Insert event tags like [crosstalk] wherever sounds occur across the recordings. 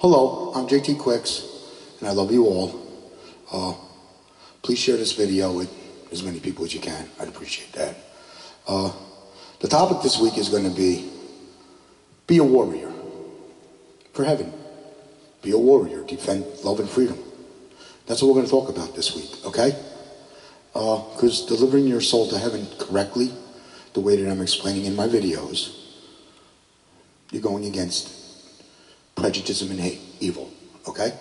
Hello, I'm JT Quicks, and I love you all. Uh, please share this video with as many people as you can. I'd appreciate that. Uh, the topic this week is going to be be a warrior for heaven. Be a warrior, defend love and freedom. That's what we're going to talk about this week, okay? Because uh, delivering your soul to heaven correctly, the way that I'm explaining in my videos, you're going against prejudice and hate, evil, okay?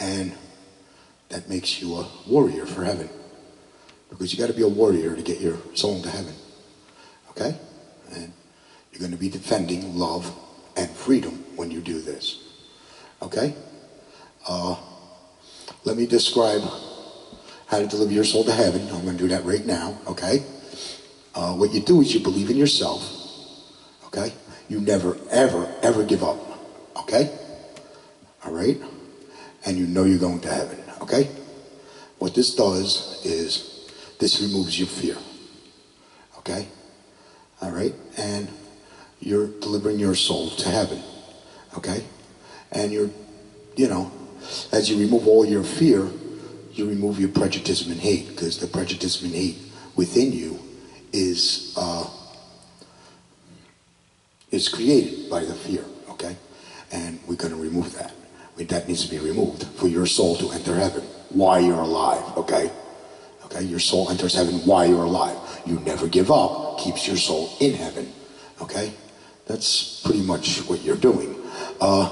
And that makes you a warrior for heaven. Because you got to be a warrior to get your soul into heaven, okay? And you're going to be defending love and freedom when you do this, okay? Uh, let me describe how to deliver your soul to heaven. I'm going to do that right now, okay? Uh, what you do is you believe in yourself, okay? You never, ever, ever give up. Okay? All right? And you know you're going to heaven. Okay? What this does is this removes your fear. Okay? All right? And you're delivering your soul to heaven. Okay? And you're, you know, as you remove all your fear, you remove your prejudice and hate because the prejudice and hate within you is uh, is created by the fear. Okay? And we're going to remove that. That needs to be removed for your soul to enter heaven while you're alive, okay? Okay, your soul enters heaven while you're alive. You never give up, keeps your soul in heaven, okay? That's pretty much what you're doing. Uh,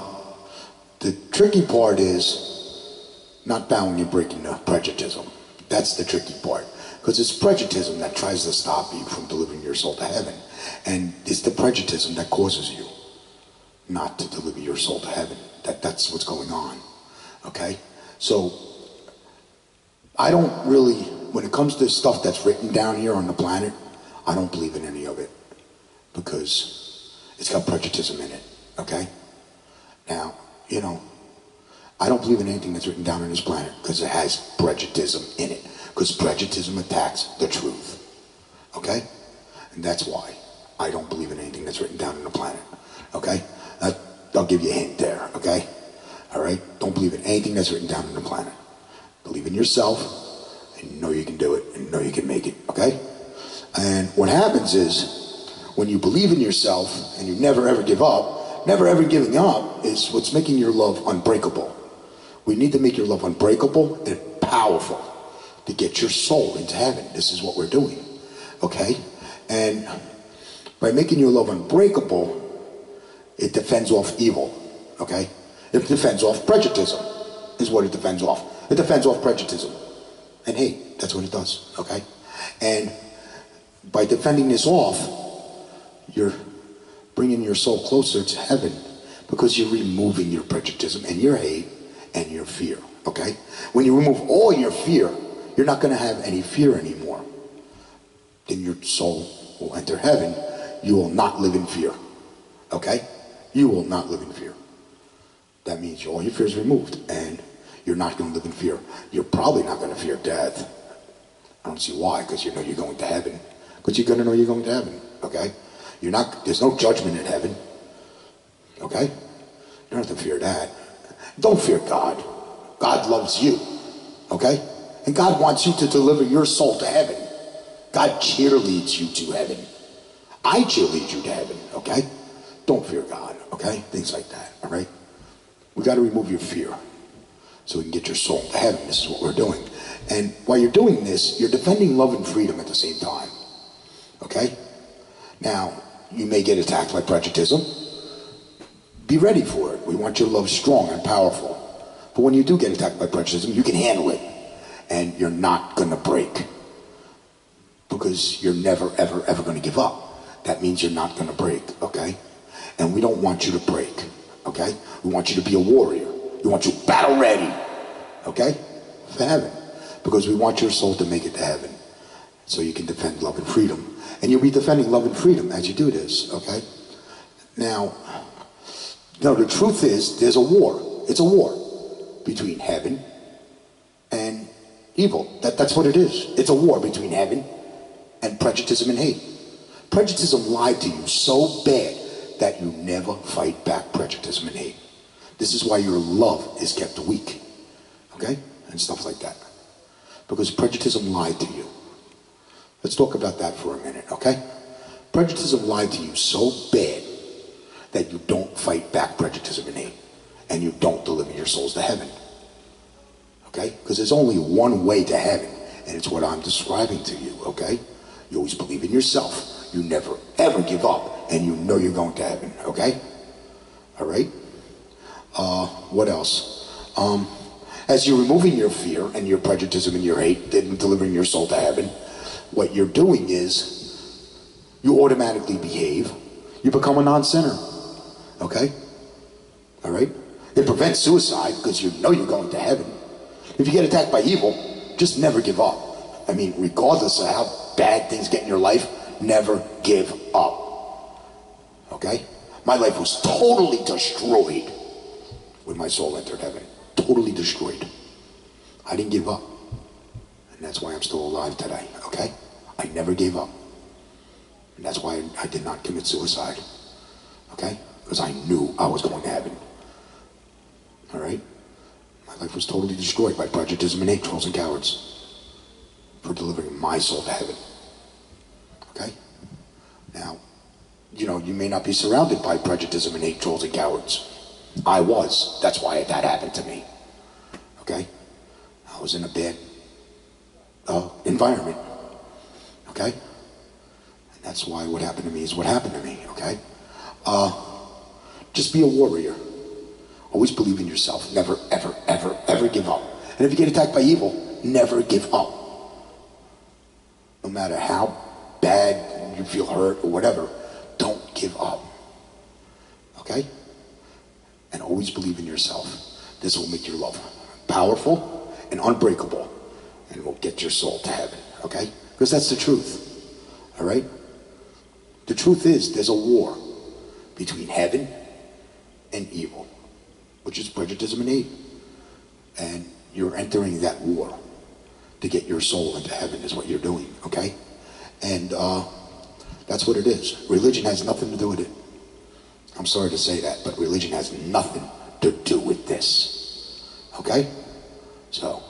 the tricky part is not bowing and breaking the prejudice. That's the tricky part. Because it's prejudice that tries to stop you from delivering your soul to heaven. And it's the prejudice that causes you not to deliver your soul to heaven. That, that's what's going on. Okay? So, I don't really, when it comes to stuff that's written down here on the planet, I don't believe in any of it because it's got prejudice in it. Okay? Now, you know, I don't believe in anything that's written down on this planet because it has prejudice in it. Because prejudice attacks the truth. Okay? And that's why I don't believe in anything that's written down on the planet. Okay? I'll give you a hint there, okay? All right? Don't believe in anything that's written down on the planet. Believe in yourself and know you can do it and know you can make it, okay? And what happens is when you believe in yourself and you never ever give up, never ever giving up is what's making your love unbreakable. We need to make your love unbreakable and powerful to get your soul into heaven. This is what we're doing, okay? And by making your love unbreakable, it defends off evil, okay? It defends off prejudice, is what it defends off. It defends off prejudice and hate. That's what it does, okay? And by defending this off, you're bringing your soul closer to heaven because you're removing your prejudice and your hate and your fear, okay? When you remove all your fear, you're not going to have any fear anymore. Then your soul will enter heaven. You will not live in fear, okay? You will not live in fear. That means all your fears removed, and you're not going to live in fear. You're probably not going to fear death. I don't see why, because you know you're going to heaven. Because you're going to know you're going to heaven, okay? You're not, there's no judgment in heaven, okay? You don't have to fear that. Don't fear God. God loves you, okay? And God wants you to deliver your soul to heaven. God cheerleads you to heaven. I cheerlead you to heaven, okay? Don't fear God, okay? Things like that, all right? We got to remove your fear so we can get your soul to heaven. This is what we're doing. And while you're doing this, you're defending love and freedom at the same time, okay? Now, you may get attacked by prejudice. Be ready for it. We want your love strong and powerful. But when you do get attacked by prejudice, you can handle it. And you're not going to break. Because you're never, ever, ever going to give up. That means you're not going to break, okay? And we don't want you to break, okay? We want you to be a warrior. We want you battle ready, okay? For heaven. Because we want your soul to make it to heaven. So you can defend love and freedom. And you'll be defending love and freedom as you do this, okay? Now, no, the truth is there's a war. It's a war between heaven and evil. That, that's what it is. It's a war between heaven and prejudice and hate. Prejudice lied to you so bad that you never fight back prejudice and hate. This is why your love is kept weak. Okay? And stuff like that. Because prejudice lied to you. Let's talk about that for a minute, okay? Prejudice lied to you so bad that you don't fight back prejudice and hate. And you don't deliver your souls to heaven. Okay? Because there's only one way to heaven. And it's what I'm describing to you, okay? You always believe in yourself. You never, ever give up. And you know you're going to heaven, okay? All right? Uh, what else? Um, as you're removing your fear and your prejudice and your hate and delivering your soul to heaven, what you're doing is you automatically behave. You become a non-sinner. Okay? All right? It prevents suicide because you know you're going to heaven. If you get attacked by evil, just never give up. I mean, regardless of how bad things get in your life, never give up. Okay? My life was totally destroyed when my soul entered heaven. Totally destroyed. I didn't give up. And that's why I'm still alive today. Okay? I never gave up. And that's why I did not commit suicide. Okay? Because I knew I was going to heaven. All right? My life was totally destroyed by prejudice and hate, trolls and cowards for delivering my soul to heaven. Okay? Now, you know, you may not be surrounded by prejudice and hate, trolls and cowards. I was. That's why that happened to me. Okay? I was in a bad uh, environment. Okay? And that's why what happened to me is what happened to me. Okay? Uh, just be a warrior. Always believe in yourself. Never, ever, ever, ever give up. And if you get attacked by evil, never give up. No matter how bad you feel hurt or whatever, give up. Okay? And always believe in yourself. This will make your love powerful and unbreakable and will get your soul to heaven. Okay? Because that's the truth. All right? The truth is, there's a war between heaven and evil, which is prejudice and hate. And you're entering that war to get your soul into heaven, is what you're doing, okay? And uh, that's what it is. Religion has nothing to do with it. I'm sorry to say that, but religion has nothing to do with this, okay? So,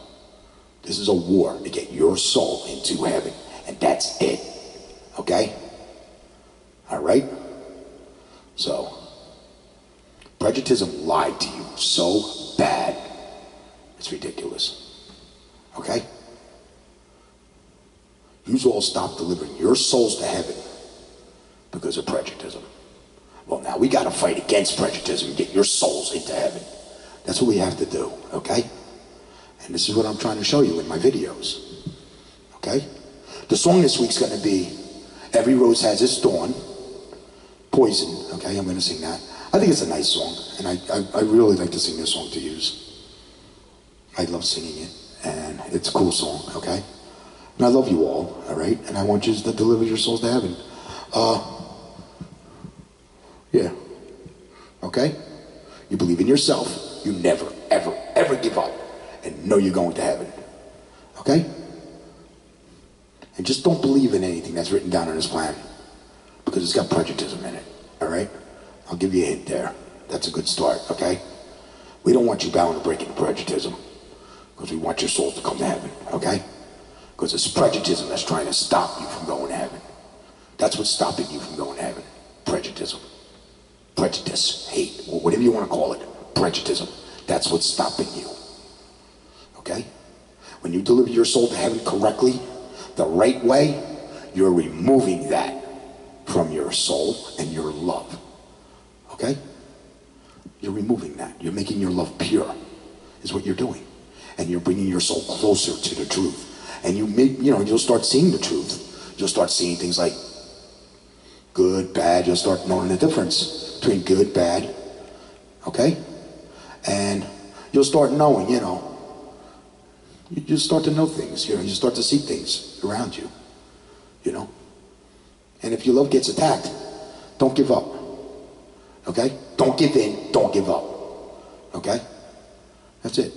this is a war to get your soul into heaven, and that's it, okay? All right? So, prejudice lied to you so bad, it's ridiculous. Okay? You all stop delivering your souls to heaven because of prejudice. Well, now we got to fight against prejudice and get your souls into heaven. That's what we have to do, okay? And this is what I'm trying to show you in my videos, okay? The song this week's going to be Every Rose Has Its Thorn, Poison, okay? I'm going to sing that. I think it's a nice song, and I, I, I really like to sing this song to use. I love singing it, and it's a cool song, okay? And I love you all, all right? And I want you to deliver your souls to heaven. Uh, yeah. Okay? You believe in yourself. You never, ever, ever give up and know you're going to heaven. Okay? And just don't believe in anything that's written down in his plan because it's got prejudice in it. All right? I'll give you a hint there. That's a good start, okay? We don't want you bound to breaking prejudice because we want your souls to come to heaven, okay? Because it's prejudice that's trying to stop you from going to heaven. That's what's stopping you from going to heaven. Prejudice. Prejudice, hate, whatever you want to call it. Prejudice. That's what's stopping you. Okay? When you deliver your soul to heaven correctly, the right way, you're removing that from your soul and your love. Okay? You're removing that. You're making your love pure, is what you're doing. And you're bringing your soul closer to the truth. And you make, you know, you'll start seeing the truth. You'll start seeing things like good, bad. You'll start knowing the difference between good, bad. Okay? And you'll start knowing, you know, you just start to know things, you know, you start to see things around you, you know. And if your love gets attacked, don't give up. Okay? Don't give in, don't give up. Okay? That's it.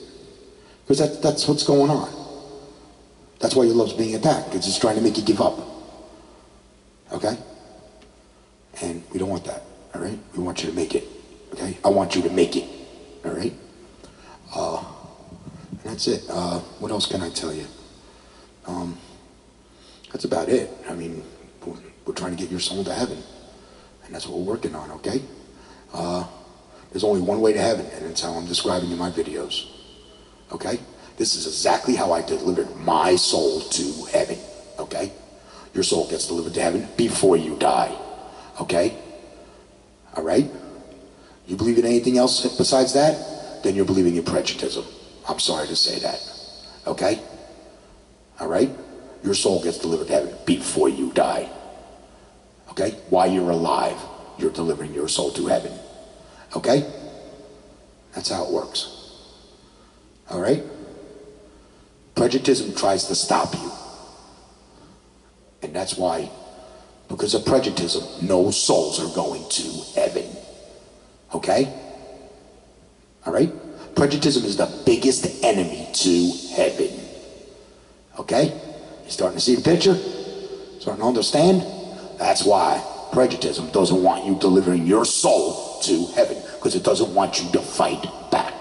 Because that, that's what's going on. That's why your love's being attacked, because it's trying to make you give up. Okay? And we don't want that, all right? We want you to make it, okay? I want you to make it, All right. Uh, that's it. Uh, what else can I tell you? Um, that's about it. I mean, we're, we're trying to get your soul to heaven, and that's what we're working on. Okay. Uh, there's only one way to heaven, and it's how I'm describing in my videos. Okay. This is exactly how I delivered my soul to heaven. Okay. Your soul gets delivered to heaven before you die. Okay. All right. You believe in anything else besides that? Then you're believing in prejudice. I'm sorry to say that. Okay? All right? Your soul gets delivered to heaven before you die. Okay? While you're alive, you're delivering your soul to heaven. Okay? That's how it works. All right? Prejudice tries to stop you. And that's why, because of prejudice, no souls are going to heaven. Okay? All right? Prejudice is the biggest enemy to heaven. Okay? You starting to see the picture? Starting to understand? That's why prejudice doesn't want you delivering your soul to heaven because it doesn't want you to fight back.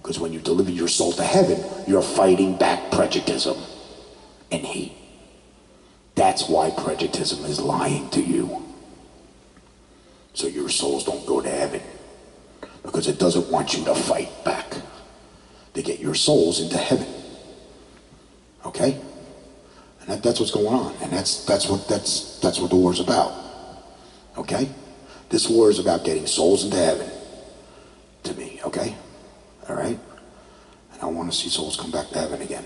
Because when you deliver your soul to heaven, you're fighting back prejudice and hate. That's why prejudice is lying to you so your souls don't go to heaven because it doesn't want you to fight back to get your souls into heaven. Okay? And that, that's what's going on. And that's that's what that's that's what the war's about. Okay? This war is about getting souls into heaven to me, okay? All right? And I want to see souls come back to heaven again.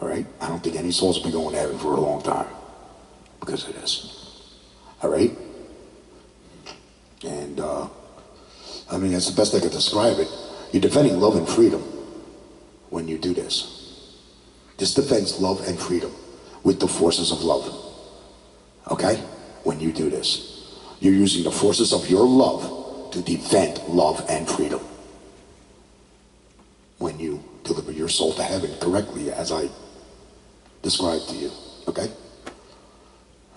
All right? I don't think any souls have been going to heaven for a long time because of this. All right? And, uh, I mean, that's the best I could describe it. You're defending love and freedom when you do this. This defends love and freedom with the forces of love. Okay? When you do this, you're using the forces of your love to defend love and freedom. When you deliver your soul to heaven correctly, as I described to you. Okay?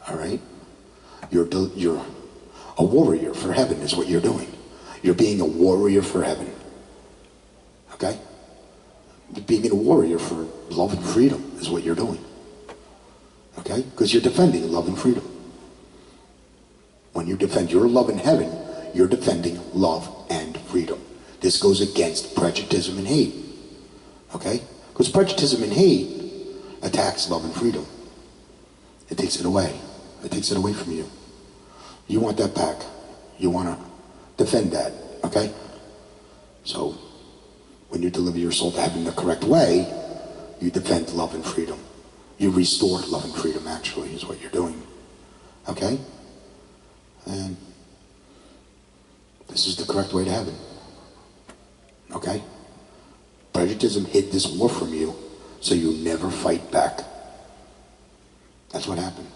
All right? You're, you're a warrior for heaven is what you're doing. You're being a warrior for heaven. Okay? Being a warrior for love and freedom is what you're doing. Okay? Because you're defending love and freedom. When you defend your love in heaven, you're defending love and freedom. This goes against prejudice and hate. Okay? Because prejudice and hate attacks love and freedom. It takes it away. It takes it away from you. You want that back. You want to defend that, okay? So, when you deliver your soul to heaven the correct way, you defend love and freedom. You restore love and freedom, actually, is what you're doing. Okay? And this is the correct way to heaven. Okay? Prejudice hid this war from you so you never fight back. That's what happened.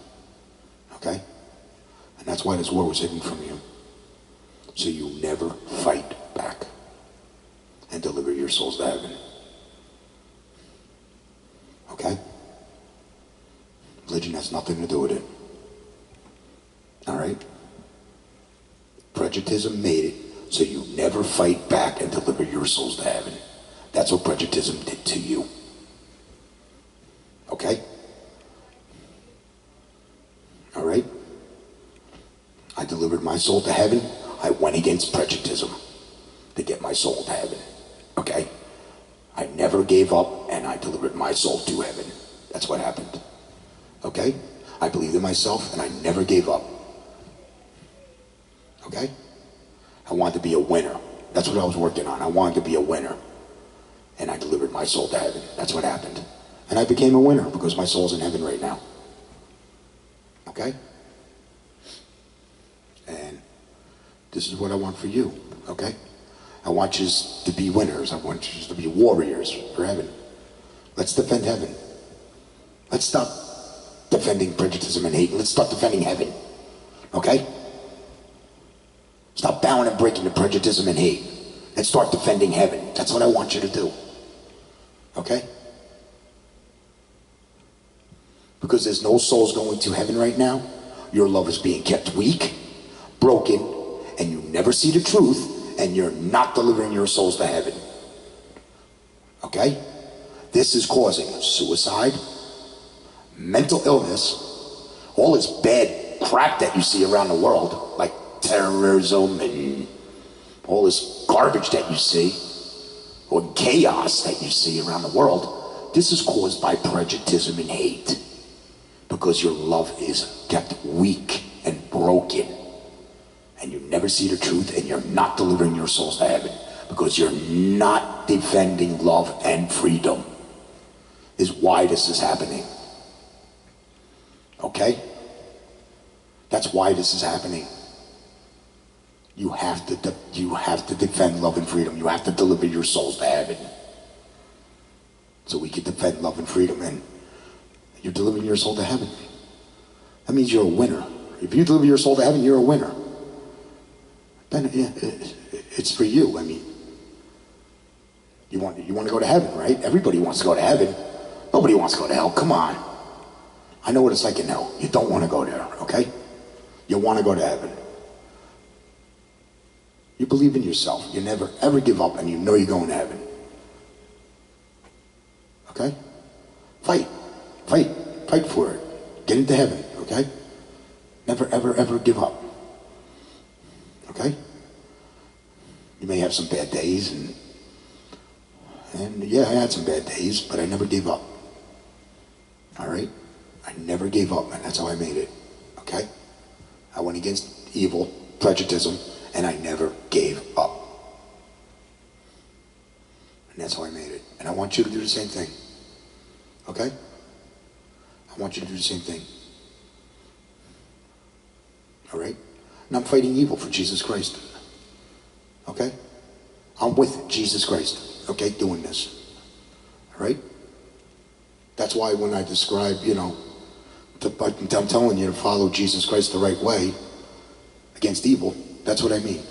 Okay? And that's why this war was hidden from you. So you never fight back and deliver your souls to heaven. Okay? Religion has nothing to do with it. All right? Prejudice made it so you never fight back and deliver your souls to heaven. That's what prejudice did to you. Okay? All right? I delivered my soul to heaven. I went against prejudice to get my soul to heaven. Okay? I never gave up and I delivered my soul to heaven. That's what happened. Okay? I believed in myself and I never gave up. Okay? I wanted to be a winner. That's what I was working on. I wanted to be a winner. And I delivered my soul to heaven. That's what happened. And I became a winner because my soul's in heaven right now. Okay? And this is what I want for you. Okay? I want you to be winners. I want you to be warriors for heaven. Let's defend heaven. Let's stop defending prejudice and hate. Let's start defending heaven. Okay? Stop bowing and breaking to prejudice and hate. And start defending heaven. That's what I want you to do. Okay? Because there's no souls going to heaven right now. Your love is being kept weak, broken, and you never see the truth, and you're not delivering your souls to heaven. Okay? This is causing suicide, mental illness, all this bad crap that you see around the world, like terrorism and all this garbage that you see, or chaos that you see around the world. This is caused by prejudice and hate because your love is kept weak and broken. And you never see the truth and you're not delivering your souls to heaven because you're not defending love and freedom is why this is happening. Okay? That's why this is happening. You have to you have to defend love and freedom. You have to deliver your souls to heaven. So we can defend love and freedom and you're delivering your soul to heaven. That means you're a winner. If you deliver your soul to heaven, you're a winner. Then yeah, it's for you. I mean, you want you want to go to heaven, right? Everybody wants to go to heaven. Nobody wants to go to hell. Come on. I know what it's like in hell. You don't want to go there, okay? You want to go to heaven. You believe in yourself. You never ever give up, and you know you're going to heaven. Okay? Fight. Fight. Fight for it. Get into heaven, okay? Never, ever, ever give up. Okay? You may have some bad days, and, and yeah, I had some bad days, but I never gave up. All right? I never gave up, and that's how I made it. Okay? I went against evil, prejudice, and I never gave up. And that's how I made it. And I want you to do the same thing. Okay? I want you to do the same thing. All right? And I'm fighting evil for Jesus Christ. Okay? I'm with Jesus Christ. Okay? Doing this. All right? That's why when I describe, you know, to, I'm telling you to follow Jesus Christ the right way against evil, that's what I mean.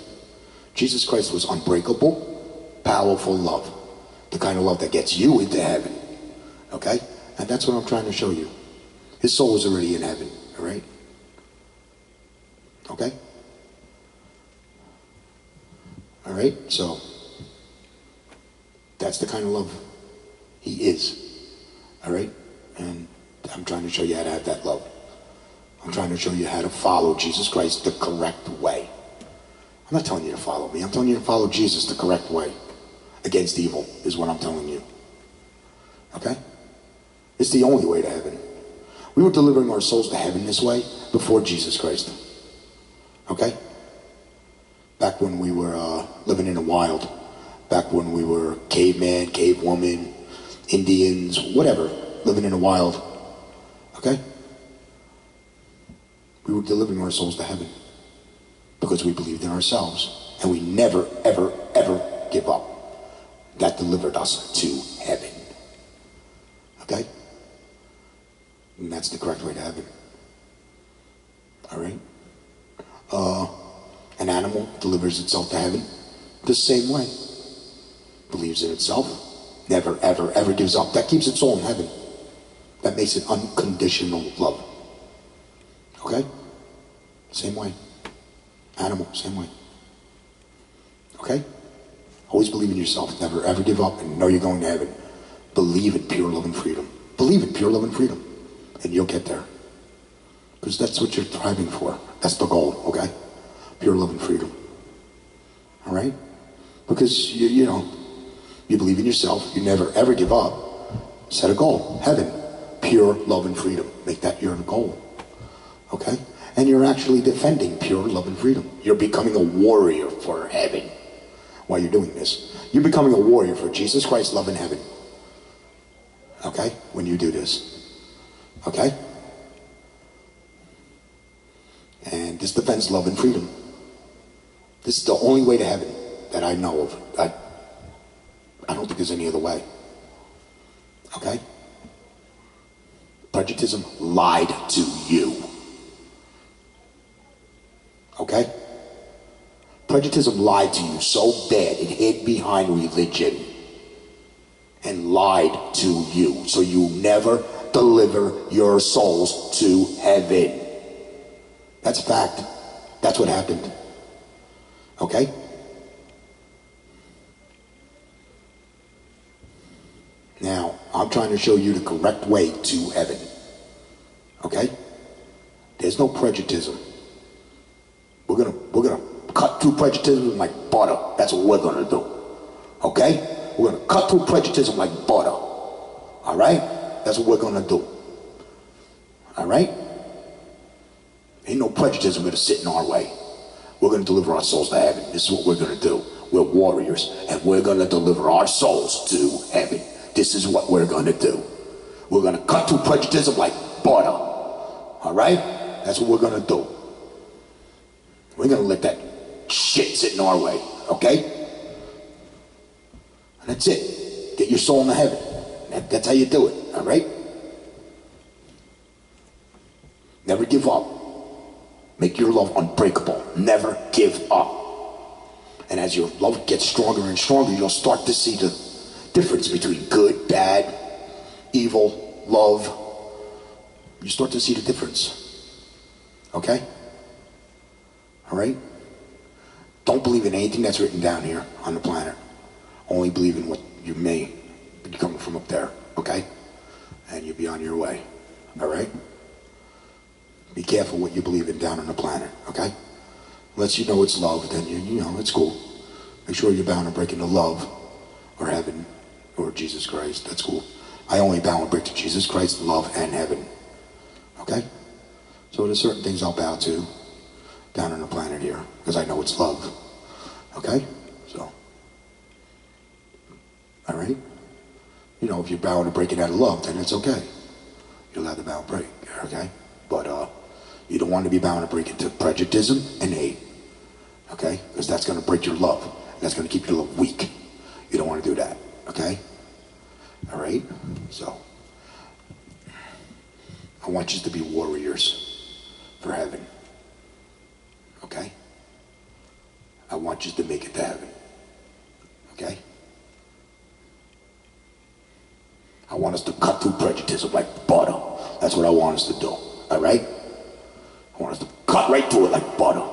Jesus Christ was unbreakable, powerful love. The kind of love that gets you into heaven. Okay? And that's what I'm trying to show you. His soul is already in heaven. All right? Okay? All right? So, that's the kind of love he is. All right? And I'm trying to show you how to have that love. I'm trying to show you how to follow Jesus Christ the correct way. I'm not telling you to follow me. I'm telling you to follow Jesus the correct way. Against evil is what I'm telling you. Okay? It's the only way to heaven. We were delivering our souls to heaven this way before Jesus Christ. Okay? Back when we were uh, living in the wild. Back when we were caveman, cavewoman, Indians, whatever, living in the wild. Okay? We were delivering our souls to heaven because we believed in ourselves. And we never, ever, ever give up. That delivered us to heaven. Okay? And that's the correct way to heaven. All right? Uh, an animal delivers itself to heaven the same way. Believes in itself, never, ever, ever gives up. That keeps its soul in heaven. That makes it unconditional love. Okay? Same way. Animal, same way. Okay? Always believe in yourself. Never, ever give up and know you're going to heaven. Believe in pure love and freedom. Believe in pure love and freedom. And you'll get there. Because that's what you're striving for. That's the goal, okay? Pure love and freedom. All right? Because, you, you know, you believe in yourself. You never, ever give up. Set a goal. Heaven. Pure love and freedom. Make that your goal. Okay? And you're actually defending pure love and freedom. You're becoming a warrior for heaven while you're doing this. You're becoming a warrior for Jesus Christ, love, and heaven. Okay? When you do this. Okay? And this defends love and freedom. This is the only way to heaven that I know of. I, I don't think there's any other way. Okay? Prejudice lied to you. Okay? Prejudice lied to you so bad it hid behind religion and lied to you. So you never deliver your souls to heaven. That's a fact. That's what happened. Okay? Now, I'm trying to show you the correct way to heaven. Okay? There's no prejudice. We're gonna we're gonna cut through prejudice like butter. That's what we're gonna do. Okay? We're gonna cut through prejudice like butter. Alright? That's what we're gonna do. All right? Ain't no prejudice gonna sit in our way. We're gonna deliver our souls to heaven. This is what we're gonna do. We're warriors, and we're gonna deliver our souls to heaven. This is what we're gonna do. We're gonna cut through prejudice like butter. All right? That's what we're gonna do. We're gonna let that shit sit in our way, okay? And that's it. Get your soul into heaven. That, that's how you do it, all right? Never give up. Make your love unbreakable. Never give up. And as your love gets stronger and stronger, you'll start to see the difference between good, bad, evil, love. You start to see the difference. Okay? All right? Don't believe in anything that's written down here on the planet. Only believe in what you may be coming from up there. Okay? And you'll be on your way. All right? Be careful what you believe in down on the planet. Okay? Unless you know it's love, then you, you know it's cool. Make sure you're bound to break into love or heaven or Jesus Christ. That's cool. I only bow and break to Jesus Christ, love, and heaven. Okay? So there's certain things I'll bow to down on the planet here because I know it's love. Okay? So. All right? You know, if you're bowing to breaking out of love, then it's okay. You're allowed to bow and break. Okay? But uh, you don't want to be bound to break into prejudice and hate. Okay? Because that's going to break your love. And That's going to keep your love weak. You don't want to do that. Okay? All right? So, I want you to be warriors for heaven. Okay? I want you to make it to heaven. Okay? I want us to cut through prejudice like butter. That's what I want us to do. All right? I want us to cut right through it like butter.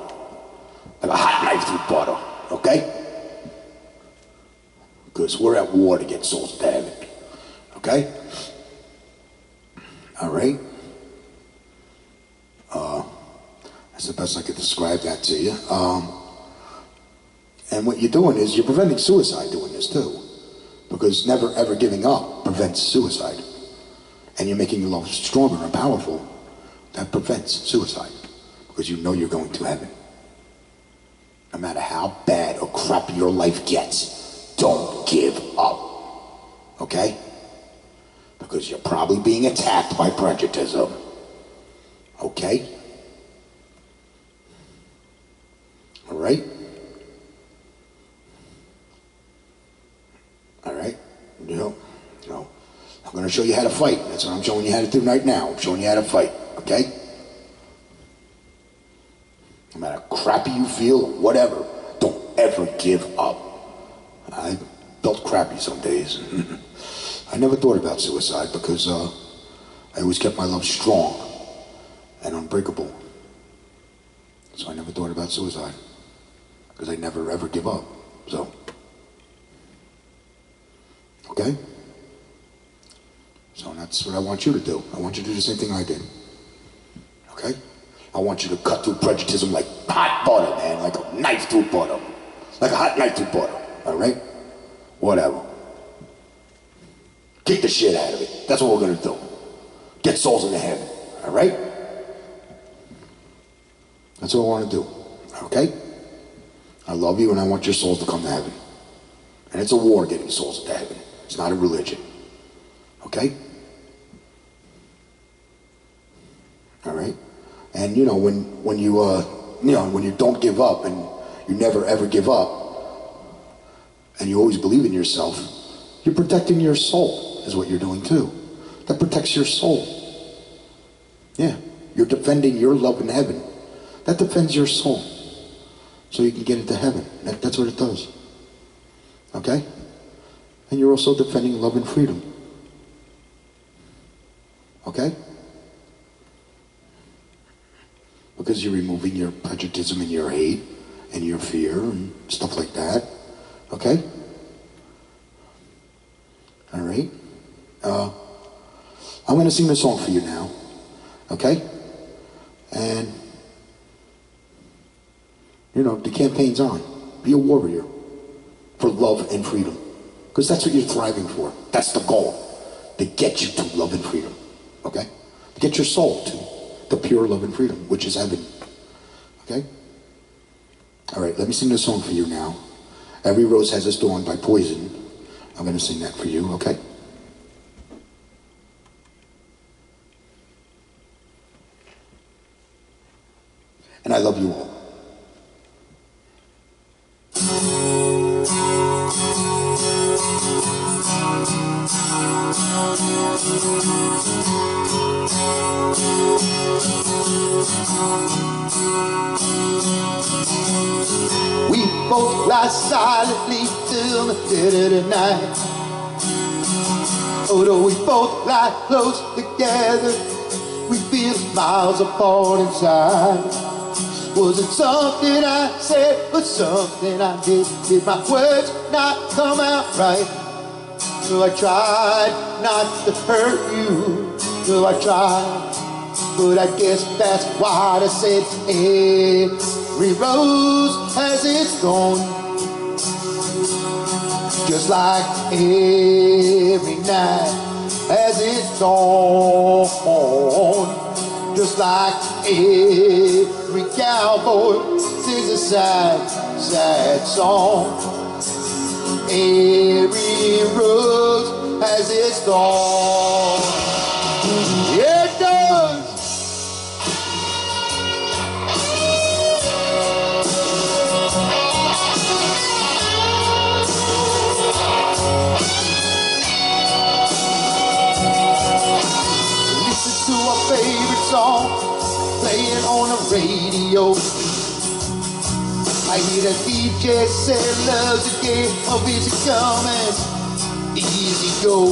Like a hot knife through butter. Okay? Because we're at war to get souls damaged. Okay? All right? Uh, that's the best I could describe that to you. Um, and what you're doing is you're preventing suicide doing this too. Because never ever giving up prevents suicide. And you're making your love stronger and powerful. That prevents suicide. Because you know you're going to heaven. No matter how bad or crappy your life gets, don't give up. Okay? Because you're probably being attacked by prejudice. Okay? All right? All right? You know, you know, I'm going to show you how to fight. That's what I'm showing you how to do right now. I'm showing you how to fight. Okay? No matter how crappy you feel or whatever, don't ever give up. I felt crappy some days. [laughs] I never thought about suicide because uh, I always kept my love strong and unbreakable. So I never thought about suicide because I never ever give up. So, okay? That's what I want you to do. I want you to do the same thing I did. Okay? I want you to cut through prejudice like hot butter, man, like a knife through butter. Like a hot knife through butter. All right? Whatever. Kick the shit out of it. That's what we're gonna do. Get souls into heaven. All right? That's what I want to do. Okay? I love you and I want your souls to come to heaven. And it's a war getting souls to heaven. It's not a religion. Okay? All right? And you know, when when you uh you know, when you don't give up and you never ever give up and you always believe in yourself, you're protecting your soul is what you're doing too. That protects your soul. Yeah. You're defending your love in heaven. That defends your soul. So you can get into heaven. That, that's what it does. Okay? And you're also defending love and freedom. Okay? Because you're removing your prejudice and your hate and your fear and stuff like that. Okay? All right? Uh, I'm going to sing a song for you now, okay? And, you know, the campaign's on. Be a warrior for love and freedom. Because that's what you're thriving for. That's the goal. To get you to love and freedom. Okay? To get your soul to the pure love and freedom, which is heaven. Okay? All right, let me sing this song for you now. Every Rose Has Its Thorn by Poison. I'm going to sing that for you, okay? And I love you all. Till the dead of the night. Oh, Although we both lie close together, we feel miles apart inside. Was it something I said or something I did? Did my words not come out right? So I tried not to hurt you. So I tried. But I guess that's why I said every rose has its thorn. Just like every night has its dawn. Just like every cowboy sings a sad, sad song. Every rose has its thorn. Radio. I hear the DJ say love's a game of easy come and easy go.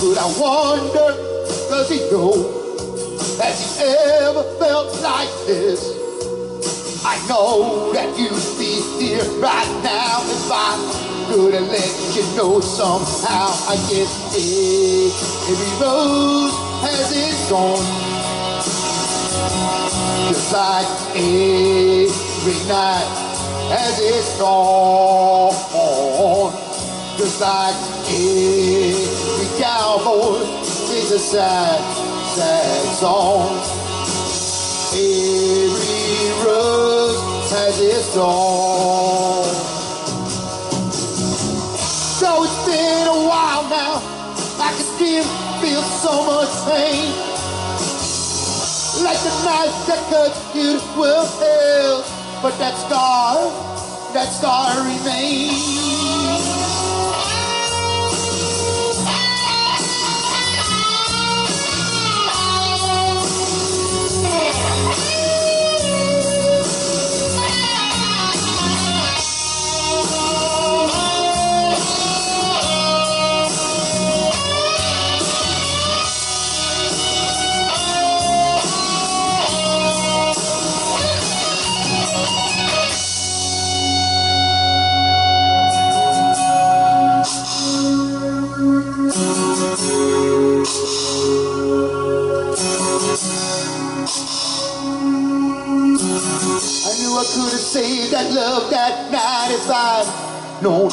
But I wonder, does he know, has he ever felt like this? I know that you'd be here right now if I could have let you know somehow. I guess it, every rose has its thorn. Just like every night has its dawn. Just like every cowboy sings a sad, sad song. Every rose has its dawn. So it's been a while now. I can still feel so much pain. Like the knife that cuts you will heal. But that scar, that scar remains.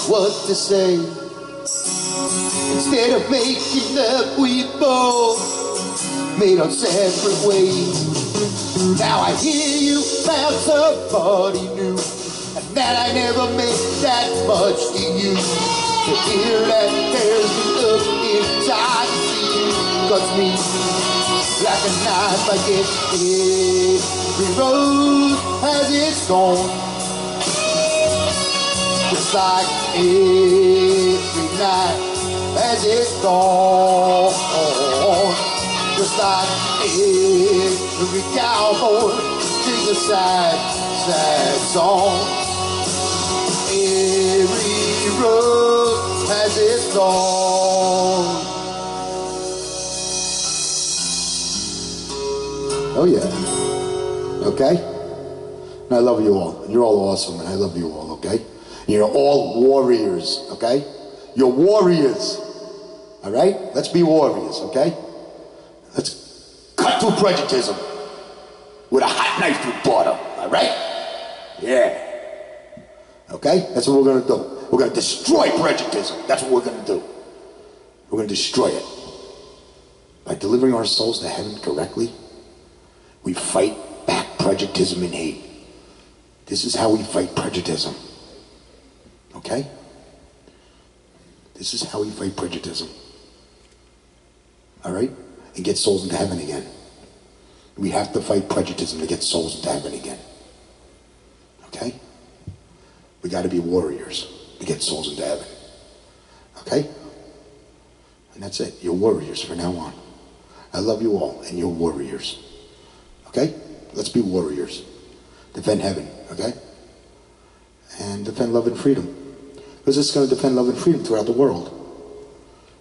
What to say. Instead of making love, we both made our separate ways. Now I hear you found somebody new, and that I never meant that much to you. To hear that there's me up inside to see you cuts me like a knife. I guess every rose has its just like every night has its dawn. Just like every cowboy sings a sad, sad song. Every rose has its thorn. Oh yeah. Okay? And I love you all. You're all awesome, and I love you all, okay? You're all warriors, okay? You're warriors. All right? Let's be warriors, okay? Let's cut through prejudice with a hot knife through butter. All right? Yeah. Okay? That's what we're going to do. We're going to destroy prejudice. That's what we're going to do. We're going to destroy it. By delivering our souls to heaven correctly, we fight back prejudice and hate. This is how we fight prejudice. Okay? This is how we fight prejudice. All right? And get souls into heaven again. We have to fight prejudice to get souls into heaven again. Okay? We got to be warriors to get souls into heaven. Okay? And that's it. You're warriors from now on. I love you all, and you're warriors. Okay? Let's be warriors. Defend heaven, okay? And defend love and freedom. Because it's going to defend love and freedom throughout the world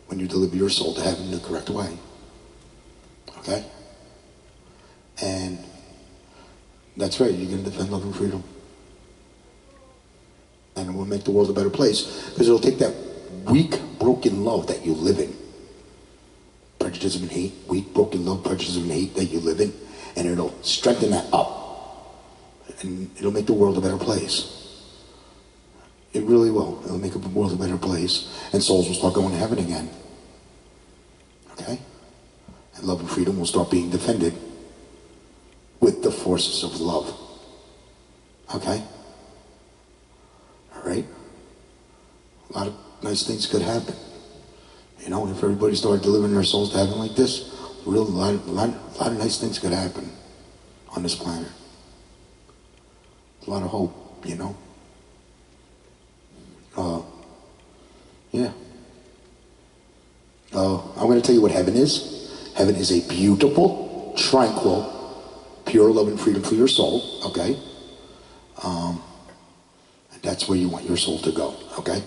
when you deliver your soul to heaven in the correct way. Okay? And that's right, you're going to defend love and freedom. And it will make the world a better place because it'll take that weak, broken love that you live in prejudice and hate, weak, broken love, prejudice and hate that you live in, and it'll strengthen that up. And it'll make the world a better place. It really will. It'll make the world a better place. And souls will start going to heaven again. Okay? And love and freedom will start being defended with the forces of love. Okay? All right? A lot of nice things could happen. You know, if everybody started delivering their souls to heaven like this, real lot, lot, a lot of nice things could happen on this planet. A lot of hope, you know. Uh, yeah. Uh, I'm going to tell you what heaven is. Heaven is a beautiful, tranquil, pure love and freedom for your soul. Okay. Um, that's where you want your soul to go. Okay.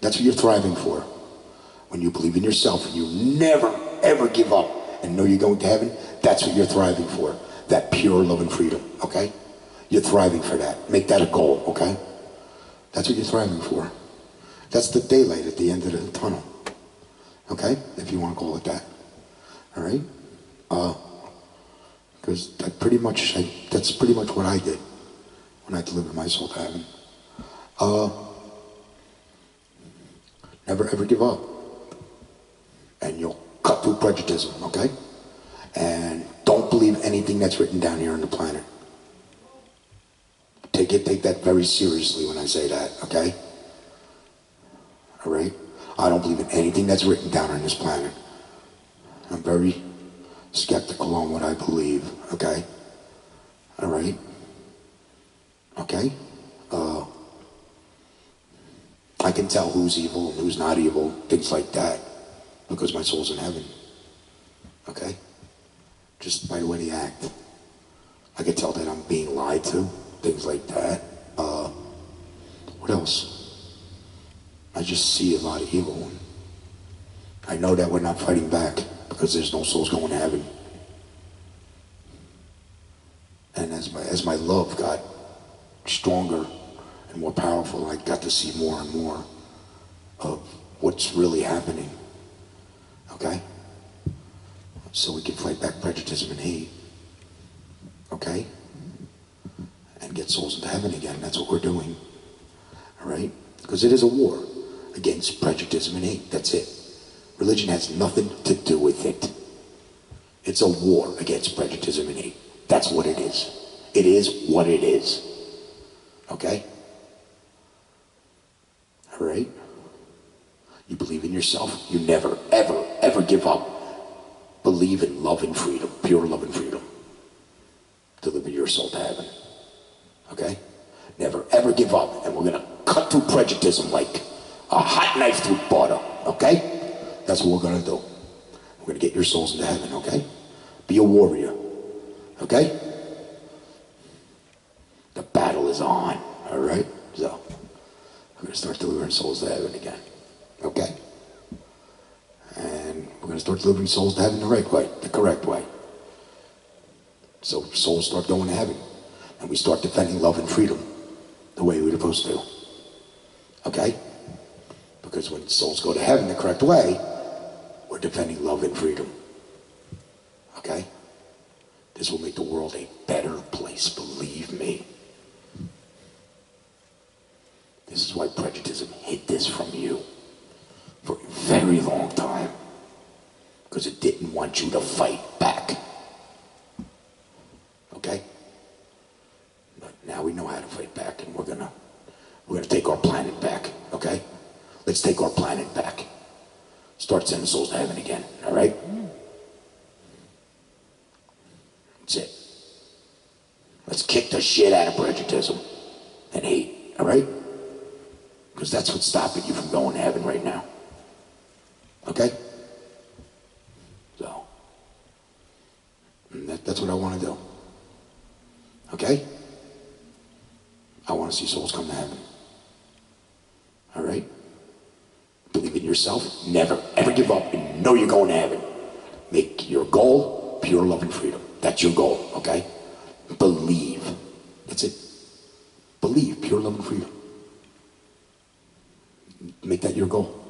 That's what you're thriving for when you believe in yourself and you never, ever give up and know you're going to heaven, that's what you're thriving for. That pure love and freedom, okay? You're thriving for that. Make that a goal, okay? That's what you're thriving for. That's the daylight at the end of the tunnel, okay? If you want to call it that, all right? Uh, because that pretty much, I, that's pretty much what I did when I delivered my soul to heaven. Uh, never ever give up and you'll cut through prejudice, okay? And don't believe anything that's written down here on the planet. Take it, take that very seriously when I say that, okay? All right? I don't believe in anything that's written down on this planet. I'm very skeptical on what I believe, okay? All right? Okay? Uh, I can tell who's evil and who's not evil, things like that because my soul's in heaven. Okay? Just by the way they act. I can tell that I'm being lied to, things like that. Uh, what else? I just see a lot of evil. I know that we're not fighting back because there's no souls going to heaven. And as my, as my love got stronger and more powerful, I got to see more and more of what's really happening. Okay? So we can fight back prejudice and hate. Okay? And get souls into heaven again. That's what we're doing. All right? Because it is a war against prejudice and hate. That's it. Religion has nothing to do with it. It's a war against prejudice and hate. That's what it is. It is what it is. Okay? All right? You believe in yourself. You never, ever, ever give up. Believe in love and freedom, pure love and freedom. Deliver your soul to heaven. Okay? Never, ever give up. And we're going to cut through prejudice like a hot knife through butter. Okay? That's what we're to do. We're to get your souls into heaven. Okay? Be a warrior. Okay? The battle is on. All right? So, we're to start delivering souls to heaven again. Okay? And we're to start delivering souls to heaven the right way, the correct way. So souls start going to heaven. And we start defending love and freedom the way we're supposed to. Okay? Because when souls go to heaven the correct way, We're defending love and freedom. Okay? This will make the world a better place, believe me. This is why prejudice hid this from you for a very long time. Because it didn't want you to fight back. Okay? But now we know how to fight back and we're gonna we're gonna take our planet back, okay? Let's take our planet back. Start sending souls to heaven again, alright? That's it. Let's kick the shit out of prejudice and hate, alright? Because that's what's stopping you from going to heaven right now. Okay? So, mm, that, that's what I want to do. Okay? I want to see souls come to heaven. All right? Believe in yourself. Never, ever give up and know you're going to heaven. Make your goal pure love and freedom. That's your goal, okay? Believe. That's it. Believe pure love and freedom. Make that your goal.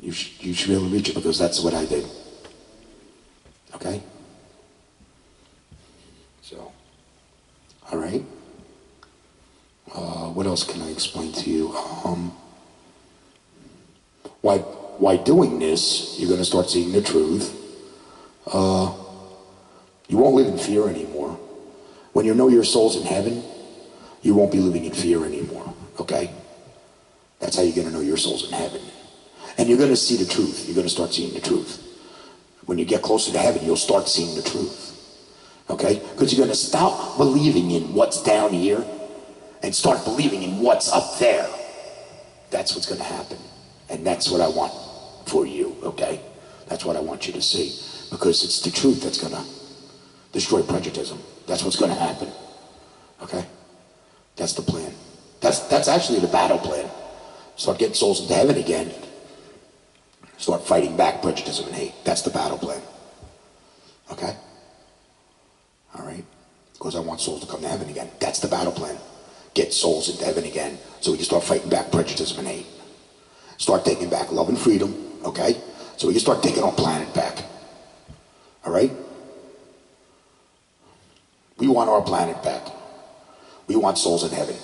You, sh- you should be able to reach it because that's what I did. Okay? So, all right. Uh, what else can I explain to you? Um, why, why doing this, you're going to start seeing the truth. Uh, you won't live in fear anymore. When you know your soul's in heaven, you won't be living in fear anymore. Okay? That's how you're going to know your soul's in heaven. And you're going to see the truth. You're going to start seeing the truth. When you get closer to heaven, you'll start seeing the truth. Okay? Because you're going to stop believing in what's down here and start believing in what's up there. That's what's going to happen. And that's what I want for you. Okay? That's what I want you to see. Because it's the truth that's going to destroy prejudice. That's what's going to happen. Okay? That's the plan. That's, that's actually the battle plan. Start getting souls into heaven again. Start fighting back prejudice and hate. That's the battle plan. Okay? All right? Because I want souls to come to heaven again. That's the battle plan. Get souls into heaven again so we can start fighting back prejudice and hate. Start taking back love and freedom, okay? So we can start taking our planet back. All right? We want our planet back. We want souls in heaven.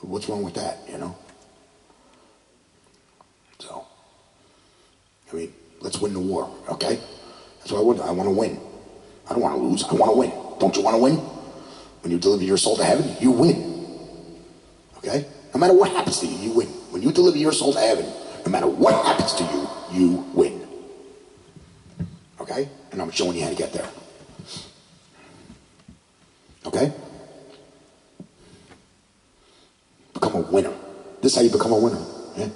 What's wrong with that, you know? So, I mean, let's win the war, okay? That's what I want. I want to win. I don't want to lose. I want to win. Don't you want to win? When you deliver your soul to heaven, you win. Okay? No matter what happens to you, you win. When you deliver your soul to heaven, no matter what happens to you, you win. Okay? And I'm showing you how to get there. Okay? Become a winner. This is how you become a winner. Yeah?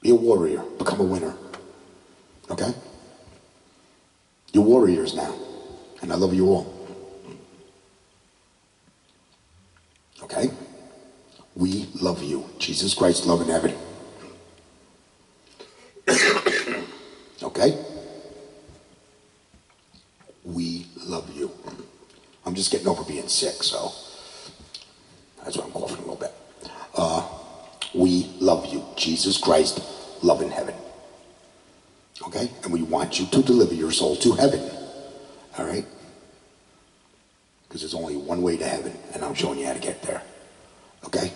Be a warrior. Become a winner. Okay? You're warriors now. And I love you all. Okay? We love you. Jesus Christ, love in heaven. [coughs] okay? We love you. I'm just getting over being sick, so that's why I'm coughing a little bit. Uh, we love you. Jesus Christ, love in heaven. Okay? And we want you to deliver your soul to heaven. All right? Because there's only one way to heaven, and I'm showing you how to get there. Okay?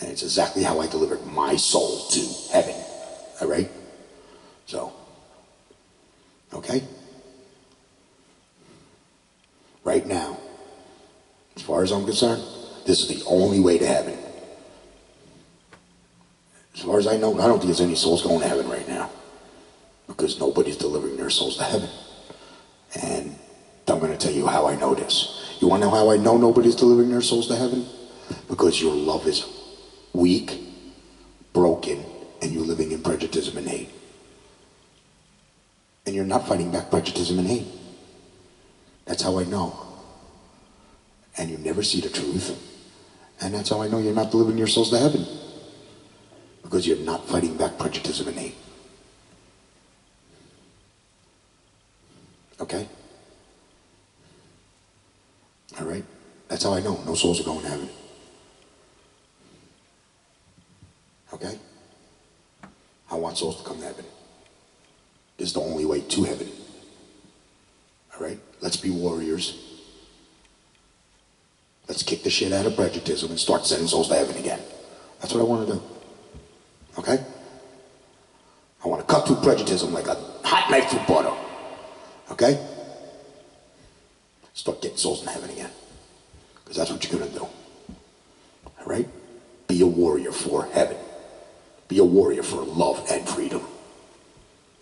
And it's exactly how I delivered my soul to heaven. All right? So, okay? Right now, as far as I'm concerned, this is the only way to heaven. As far as I know, I don't think there's any souls going to heaven right now because nobody's delivering their souls to heaven. And I'm going to tell you how I know this. You want to know how I know nobody's delivering their souls to heaven? Because your love is weak, broken, and you're living in prejudice and hate. And you're not fighting back prejudice and hate. That's how I know. And you never see the truth. And that's how I know you're not delivering your souls to heaven. Because you're not fighting back prejudice and hate. Okay? All right? That's how I know no souls are going to heaven. Okay? Souls to come to heaven. This is the only way to heaven. All right? Let's be warriors. Let's kick the shit out of prejudice and start sending souls to heaven again. That's what I want to do. Okay? I want to cut through prejudice like a hot knife through butter. Okay? Start getting souls in heaven again. Because that's what you're going to do. All right? Be a warrior for heaven. Be a warrior for love and freedom.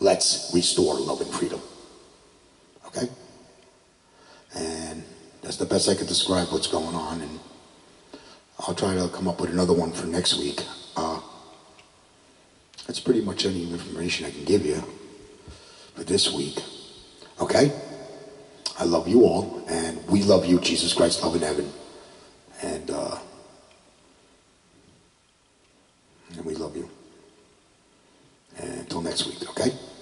Let's restore love and freedom. Okay? And that's the best I could describe what's going on. And I'll try to come up with another one for next week. Uh, that's pretty much any information I can give you for this week. Okay? I love you all, and we love you, Jesus Christ, love in heaven. And, uh, and we love you. Until next week, okay?